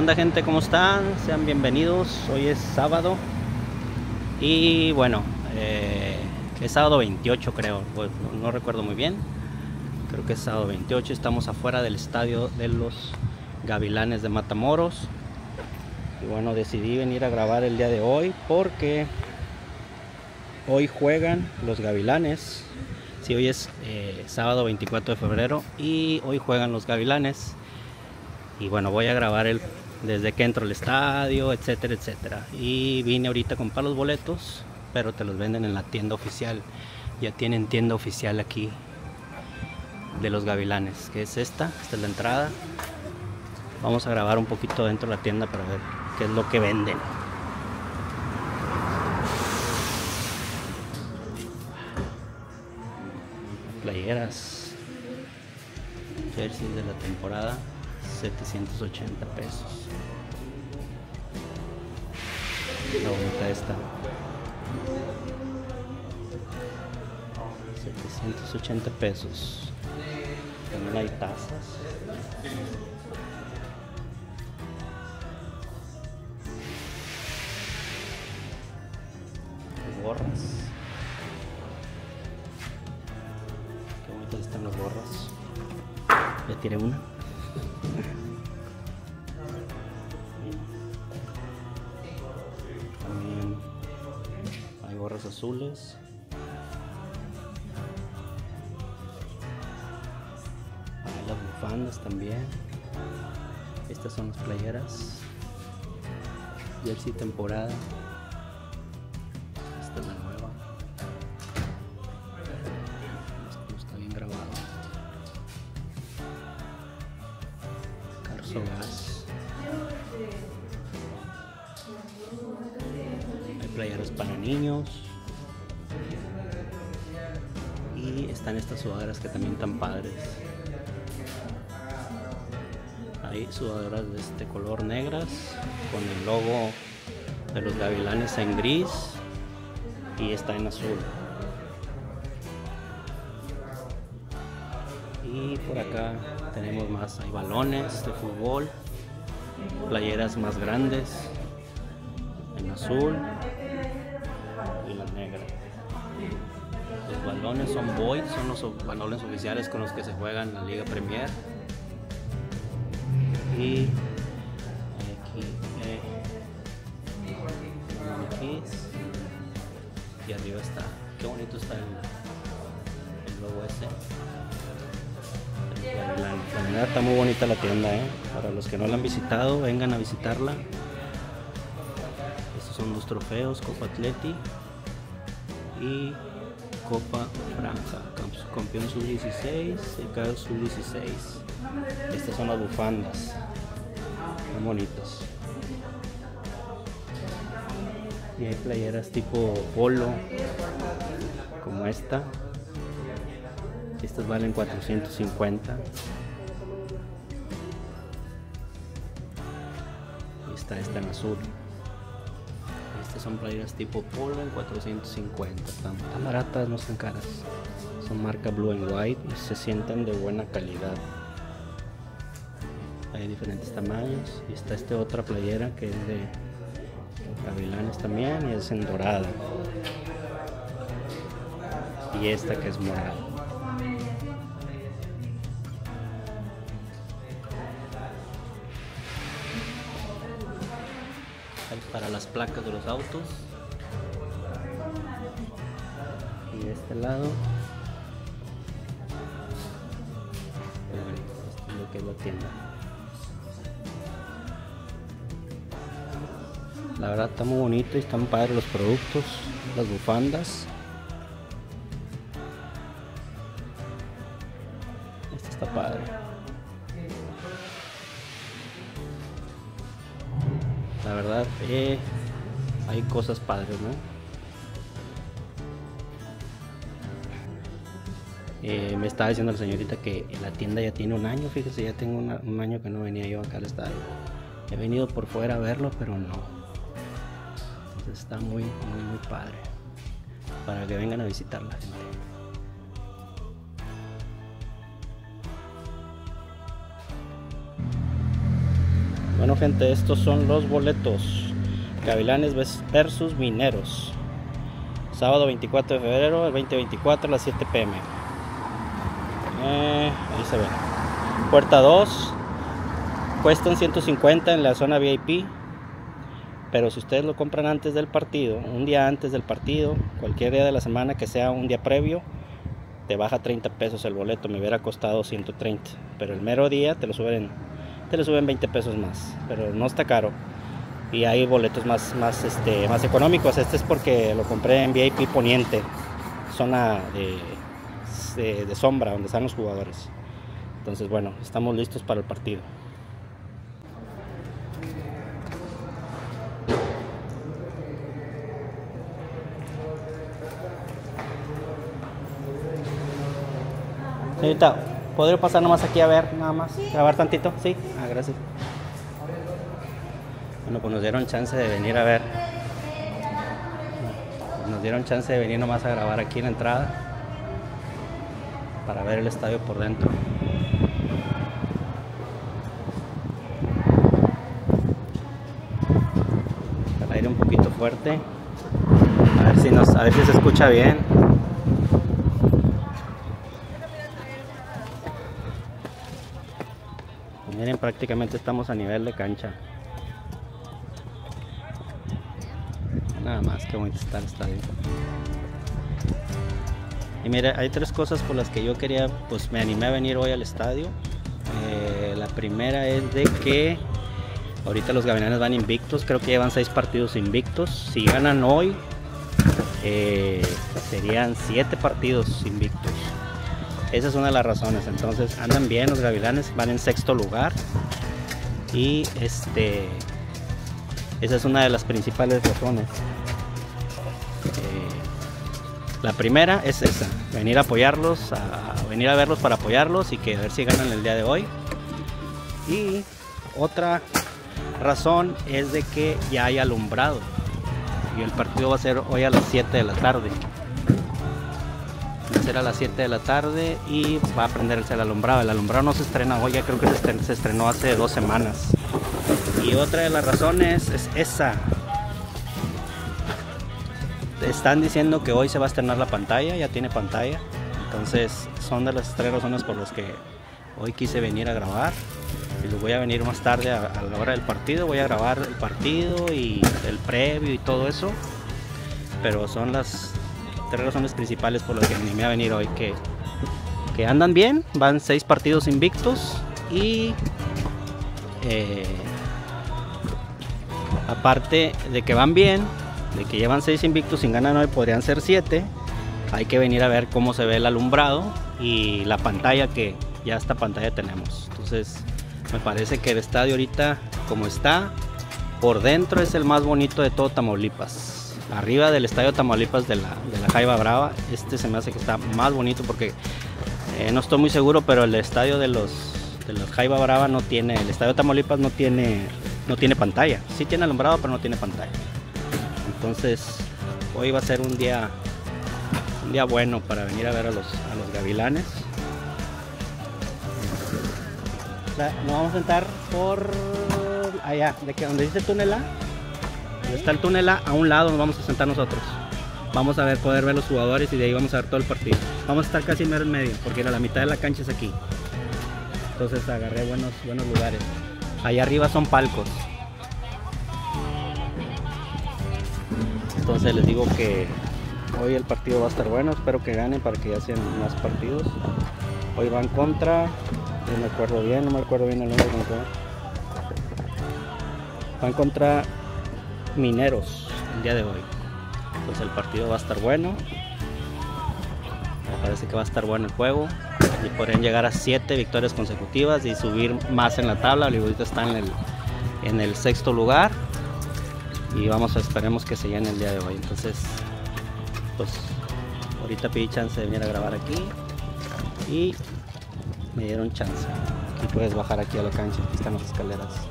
¿Qué onda gente? ¿Cómo están? Sean bienvenidos. Hoy es sábado. Y bueno, eh, es sábado 28 creo. No, no recuerdo muy bien. Creo que es sábado 28. Estamos afuera del estadio de los Gavilanes de Matamoros. Y bueno, decidí venir a grabar el día de hoy porque hoy juegan los Gavilanes. Sí, hoy es eh, sábado 24 de febrero y hoy juegan los Gavilanes. Y bueno, voy a grabar el, desde que entro al estadio, etcétera, etcétera. Y vine ahorita a comprar los boletos, pero te los venden en la tienda oficial. Ya tienen tienda oficial aquí de los Gavilanes, que es esta, esta es la entrada. Vamos a grabar un poquito dentro de la tienda para ver qué es lo que venden. Playeras, jerseys de la temporada, 780 pesos. La bonita esta. 780 pesos. También hay tazas. Gorras. Qué bonitas están las gorras. Ya tiré una. Azules. Las bufandas también. Estas son las playeras. Jersey temporada. Sudaderas que también están padres. Hay sudaderas de este color negras con el logo de los gavilanes en gris y está en azul. Y por acá tenemos más, hay balones de fútbol, playeras más grandes en azul son Void, son los balones oficiales con los que se juega en la Liga Premier. Y aquí, eh, maniquís. y arriba está, qué bonito está el, el logo ese. La verdad está muy bonita la tienda, ¿eh? para los que no la han visitado, vengan a visitarla. Estos son los trofeos Copa Atleti y Copa Franja, Camp- campeón sub-16 y cada sub-16. Estas son las bufandas, muy bonitas. Y hay playeras tipo polo, como esta. Estas valen 450. Y está esta en azul. Son playeras tipo polo en 450. Están, están baratas, no están caras. Son marca Blue and White y se sienten de buena calidad. Hay diferentes tamaños. Y está esta otra playera que es de gavilanes también y es en dorada. Y esta que es morada. Las placas de los autos. Y de este lado. esto es lo que es la tienda. La verdad está muy bonito y están padres los productos, las bufandas. Eh, hay cosas padres, ¿no? Eh, me estaba diciendo la señorita que la tienda ya tiene un año, fíjese, ya tengo un año que no venía yo acá al estadio. He venido por fuera a verlo, pero no. Está muy, muy, muy padre. Para que vengan a visitar la gente. Bueno gente, estos son los boletos. Gavilanes versus Mineros. Sábado 24 de febrero, el 2024 a las 7 pm. Eh, ahí se ve. Puerta 2. Cuestan 150 en la zona VIP. Pero si ustedes lo compran antes del partido, un día antes del partido, cualquier día de la semana que sea un día previo, te baja 30 pesos el boleto. Me hubiera costado 130. Pero el mero día te lo suben, te lo suben 20 pesos más. Pero no está caro. Y hay boletos más, más, este, más económicos. Este es porque lo compré en VIP Poniente, zona de, de sombra, donde están los jugadores. Entonces, bueno, estamos listos para el partido. Señorita, ¿podría pasar nomás aquí a ver, nada más? ¿Grabar tantito? Sí. Ah, gracias. Bueno, pues nos dieron chance de venir a ver. Nos dieron chance de venir nomás a grabar aquí en la entrada. Para ver el estadio por dentro. El aire un poquito fuerte. A ver si nos, a ver si se escucha bien. Miren, prácticamente estamos a nivel de cancha. Nada más, que bonito está el estadio. Y mira, hay tres cosas por las que yo quería, pues me animé a venir hoy al estadio. Eh, la primera es de que ahorita los gavilanes van invictos, creo que llevan seis partidos invictos. Si ganan hoy, eh, serían siete partidos invictos. Esa es una de las razones. Entonces andan bien los gavilanes, van en sexto lugar. Y este esa es una de las principales razones. Eh, la primera es esa, venir a apoyarlos, a, venir a verlos para apoyarlos y que a ver si ganan el día de hoy. Y otra razón es de que ya hay alumbrado y el partido va a ser hoy a las 7 de la tarde a las 7 de la tarde y va a prenderse el alumbrado. El alumbrado no se estrena hoy, ya creo que se estrenó, hace dos semanas. Y otra de las razones es esa. Están diciendo que hoy se va a estrenar la pantalla, ya tiene pantalla. Entonces son de las tres razones por las que hoy quise venir a grabar. Y lo voy a venir más tarde a la hora del partido. Voy a grabar el partido y el previo y todo eso. Pero son las tres razones principales por las que me a venir hoy. Que, que andan bien, van seis partidos invictos y eh, aparte de que van bien, de que llevan seis invictos sin ganar hoy, podrían ser siete. Hay que venir a ver cómo se ve el alumbrado y la pantalla que ya esta pantalla tenemos. Entonces me parece que el estadio ahorita como está, por dentro es el más bonito de todo Tamaulipas arriba del estadio Tamaulipas de la, la Jaiba Brava. Este se me hace que está más bonito porque eh, no estoy muy seguro, pero el estadio de los, de los Jaiba Brava no tiene, el estadio Tamaulipas no tiene, no tiene pantalla. Sí tiene alumbrado, pero no tiene pantalla. Entonces, hoy va a ser un día, un día bueno para venir a ver a los, a los gavilanes. Nos vamos a sentar por allá, de que donde dice túnel A está el túnel A, un lado nos vamos a sentar nosotros. Vamos a ver, poder ver los jugadores y de ahí vamos a ver todo el partido. Vamos a estar casi en medio, porque la mitad de la cancha es aquí. Entonces agarré buenos, buenos lugares. Allá arriba son palcos. Entonces les digo que hoy el partido va a estar bueno. Espero que ganen para que ya sean más partidos. Hoy van contra, no me acuerdo bien, no me acuerdo bien el nombre. Van contra mineros el día de hoy. Pues el partido va a estar bueno. Me parece que va a estar bueno el juego. Y podrían llegar a 7 victorias consecutivas y subir más en la tabla. ahorita está en el, en el sexto lugar. Y vamos esperemos que se llene el día de hoy. Entonces, pues ahorita pedí chance de venir a grabar aquí. Y me dieron chance. Aquí puedes bajar aquí a la cancha. Aquí están las escaleras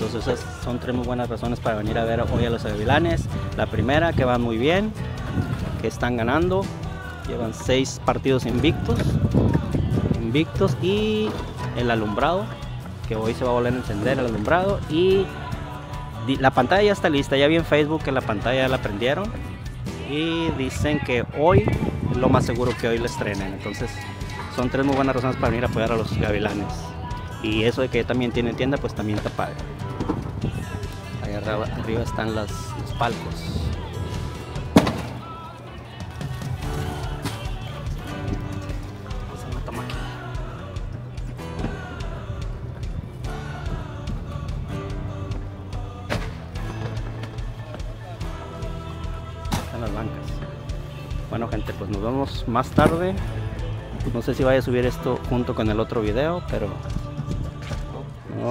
entonces son tres muy buenas razones para venir a ver hoy a los Gavilanes. La primera, que van muy bien, que están ganando, llevan seis partidos invictos, invictos y el alumbrado que hoy se va a volver a encender el alumbrado. Y la pantalla ya está lista, ya vi en Facebook que la pantalla ya la prendieron. Y dicen que hoy es lo más seguro que hoy la estrenen, entonces son tres muy buenas razones para venir a apoyar a los gavilanes y eso de que también tienen tienda pues también está padre. Ahí arriba, están los palcos. las bancas. Bueno gente, pues nos vemos más tarde. No sé si vaya a subir esto junto con el otro video, pero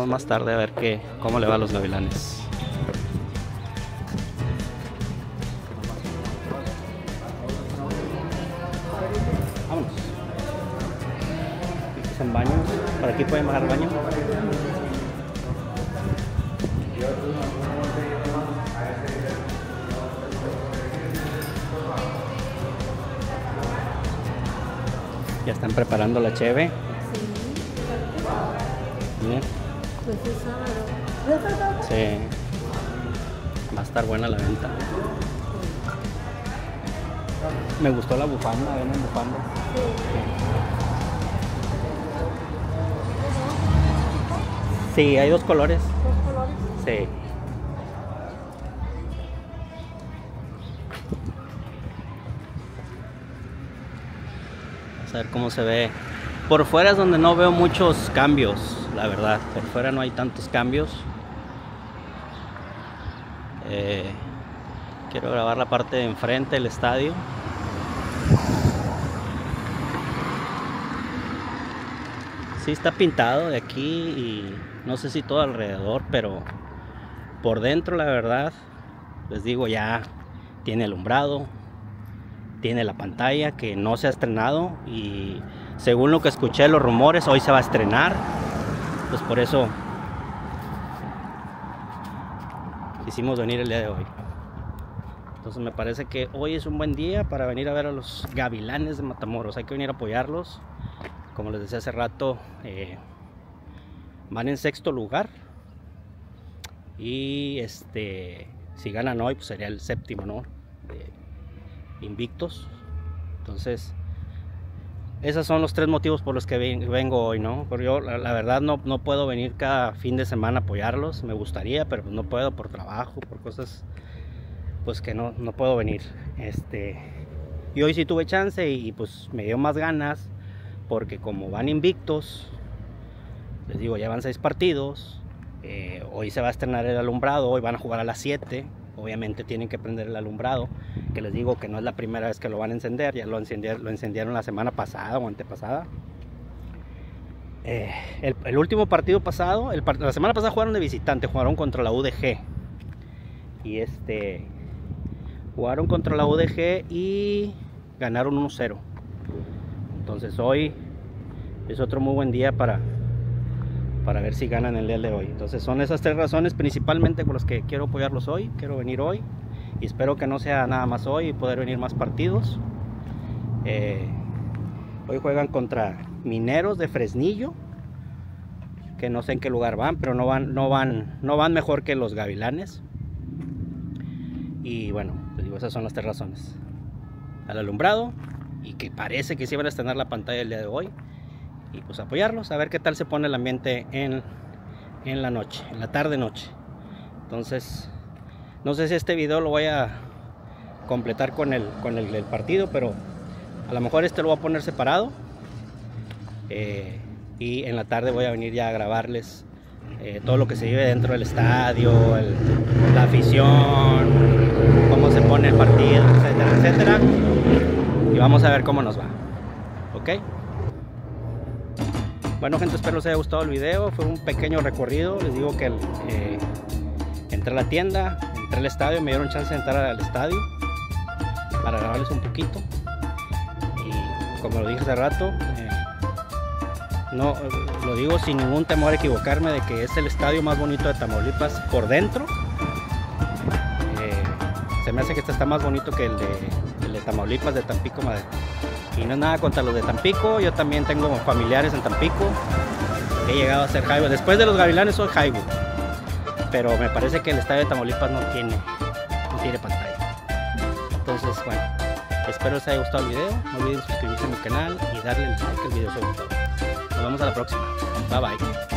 más tarde a ver qué, cómo le va a los gavilanes. Vámonos. Son baños. Por aquí pueden bajar baño. Ya están preparando la cheve. Pues sí. Va a estar buena la venta. Me gustó la bufanda, ven en bufanda. Sí, hay dos colores. ¿Dos colores? Sí. a ver cómo se ve. Por fuera es donde no veo muchos cambios, la verdad. Por fuera no hay tantos cambios. Eh, quiero grabar la parte de enfrente del estadio. Sí está pintado de aquí y no sé si todo alrededor, pero por dentro la verdad, les digo ya tiene alumbrado, tiene la pantalla que no se ha estrenado y según lo que escuché los rumores hoy se va a estrenar pues por eso quisimos venir el día de hoy. Entonces me parece que hoy es un buen día para venir a ver a los gavilanes de Matamoros. Hay que venir a apoyarlos. Como les decía hace rato eh, van en sexto lugar. Y este si ganan hoy pues sería el séptimo no invictos. Entonces, esos son los tres motivos por los que vengo hoy, ¿no? Porque yo, la, verdad, no, no, puedo venir cada fin de semana a apoyarlos. Me gustaría, pero no puedo por trabajo, por cosas, pues que no, no puedo venir. Este, y hoy sí tuve chance y, pues me dio más ganas, porque como van invictos, les digo, ya van seis partidos. Eh, hoy se va a estrenar el alumbrado, hoy van a jugar a las 7 obviamente tienen que prender el alumbrado, que les digo que no es la primera vez que lo van a encender, ya lo encendieron, lo encendieron la semana pasada o antepasada. Eh, el, último partido pasado, la semana pasada jugaron de visitante, jugaron contra la UDG. Y este, jugaron contra la UDG y ganaron 1-0. Entonces hoy es otro muy buen día para, para ver si ganan el día de hoy. Entonces son esas tres razones principalmente por las que quiero apoyarlos hoy, quiero venir hoy y espero que no sea nada más hoy y poder venir más partidos. Eh, hoy juegan contra Mineros de Fresnillo, que no sé en qué lugar van, pero no van, no van, no van mejor que los Gavilanes. Y bueno, les digo, esas son las tres razones. Al alumbrado y que parece que sí van a estrenar la pantalla el día de hoy y pues apoyarlos, a ver qué tal se pone el ambiente en, en la noche, en la tarde noche. Entonces, no sé si este video lo voy a completar con el, con el, partido, pero a lo mejor este lo voy a poner separado. Eh, y en la tarde voy a venir ya a grabarles eh, todo lo que se vive dentro del estadio, la afición, cómo se pone el partido, etcétera, etcétera. Y vamos a ver cómo nos va. ¿Ok? Bueno gente, espero les haya gustado el video. Fue un pequeño recorrido. Les digo que eh, entré a la tienda, entré al estadio, me dieron chance de entrar al estadio para grabarles un poquito. Y como lo dije hace rato, eh, no lo digo sin ningún temor a equivocarme de que es el estadio más bonito de Tamaulipas por dentro. Eh, se me hace que este está más bonito que el de, Tamaulipas de Tampico Madero. Y no es nada contra los de Tampico, yo también tengo familiares en Tampico. he llegado a ser Jaibo. Después de los Gavilanes soy Jaibo. Pero me parece que el estadio de Tamaulipas no tiene, no tiene pantalla. Entonces, bueno, espero les haya gustado el video. No olviden suscribirse a mi canal y darle like al video todo. Nos vemos a la próxima. Bye bye.